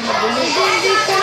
magulo.